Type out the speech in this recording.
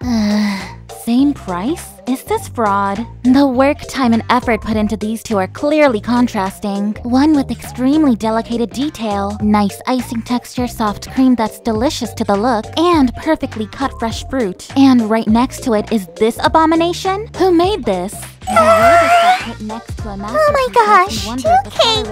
Uh, same price? Is this fraud? The work, time, and effort put into these two are clearly contrasting. One with extremely delicate detail, nice icing texture, soft cream that's delicious to the look, and perfectly cut fresh fruit. And right next to it is this abomination? Who made this? Ah! Oh my gosh, two cakes!